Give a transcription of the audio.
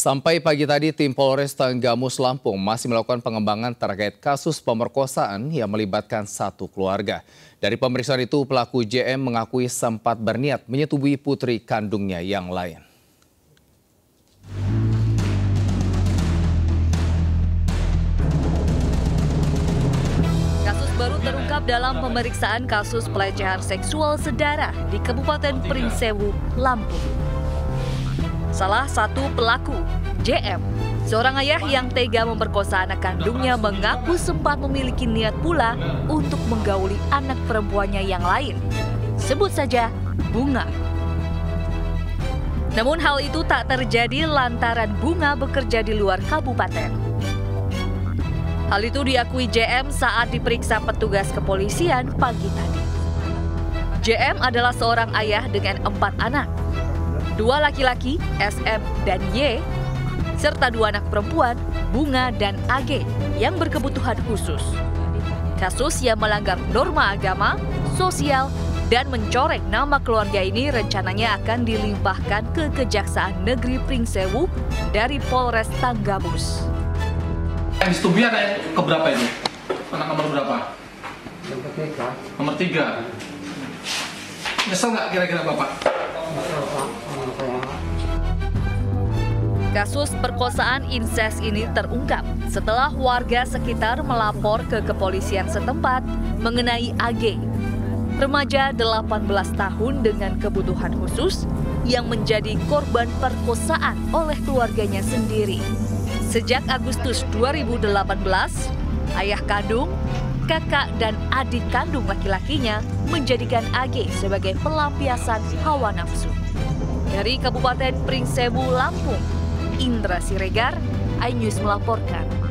Sampai pagi tadi, tim Polres Tanggamus Lampung masih melakukan pengembangan terkait kasus pemerkosaan yang melibatkan satu keluarga. Dari pemeriksaan itu, pelaku JM mengakui sempat berniat menyetubuhi putri kandungnya yang lain. Kasus baru terungkap dalam pemeriksaan kasus pelecehan seksual sedara di Kabupaten Pringsewu, Lampung. Salah satu pelaku, JM, seorang ayah yang tega memperkosa anak kandungnya mengaku sempat memiliki niat pula untuk menggauli anak perempuannya yang lain. Sebut saja Bunga. Namun hal itu tak terjadi lantaran Bunga bekerja di luar kabupaten. Hal itu diakui JM saat diperiksa petugas kepolisian pagi tadi. JM adalah seorang ayah dengan empat anak dua laki-laki, SM dan Y, serta dua anak perempuan, Bunga dan AG, yang berkebutuhan khusus. Kasus yang melanggar norma agama, sosial, dan mencoreng nama keluarga ini rencananya akan dilimpahkan ke Kejaksaan Negeri Pringsewu dari Polres Tanggamus. Yang disetujui anak yang keberapa itu? Anak nomor berapa? Nomor tiga. Nomor tiga. Nyesel nggak kira-kira Bapak? Kasus perkosaan incest ini terungkap setelah warga sekitar melapor ke kepolisian setempat mengenai AG, remaja 18 tahun dengan kebutuhan khusus yang menjadi korban perkosaan oleh keluarganya sendiri. Sejak Agustus 2018, ayah kandung, kakak dan adik kandung laki-lakinya menjadikan AG sebagai pelampiasan hawa nafsu. Dari Kabupaten Pringsewu, Lampung, Indra Siregar, iNews melaporkan.